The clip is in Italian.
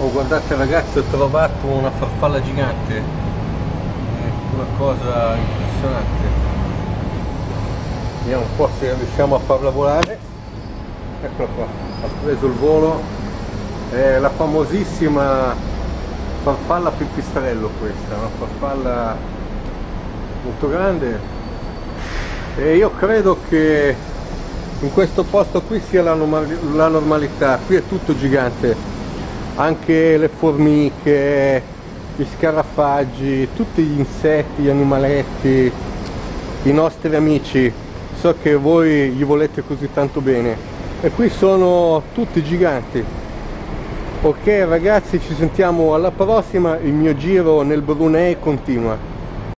Oh guardate ragazzi ho trovato una farfalla gigante. Una cosa impressionante. Vediamo un po' se riusciamo a farla volare. Eccola qua, ha preso il volo. È la famosissima farfalla pipistrello questa Una farfalla molto grande. E io credo che in questo posto qui sia la normalità. Qui è tutto gigante anche le formiche, gli scarafaggi, tutti gli insetti, gli animaletti, i nostri amici. So che voi gli volete così tanto bene. E qui sono tutti giganti. Ok ragazzi, ci sentiamo alla prossima, il mio giro nel Brunei continua.